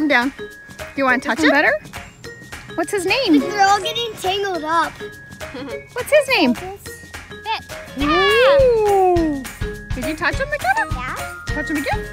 him down. Do You want to touch him better? What's his name? They're all getting tangled up. What's his name? Ooh. Did you touch him, McKenna? Yeah. Touch him again?